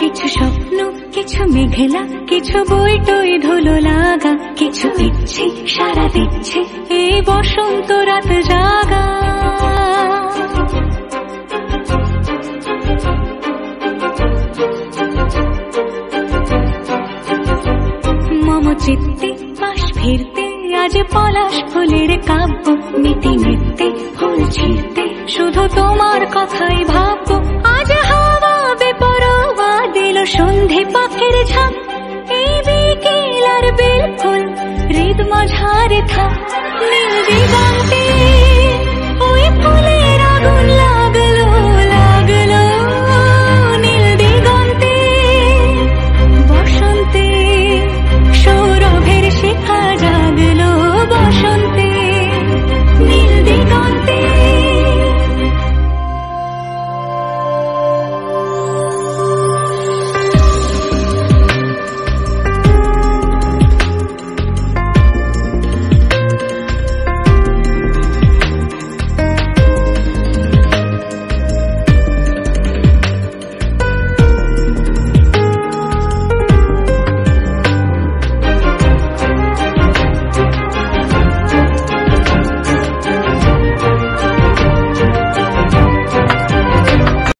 কিছু স্বপ্ন, কিছু মেঘলা, কিছু বই টই ধুলো লাগা, কিছু ইচ্ছে, সারা দিচ্ছে এই বসন্ত রাত জাগা। মম চিত্তে পাশ ফিরতে, আজ পলাশ ফুলের কাব্য মিটি মিটতে ফুল ছিঁড়তে, শুধু তোমার কথাই ভাববো সন্ধে পাখির ঝাঁক এই বিকেল আর বেল ফুল হৃদ মাঝারে থাক নীল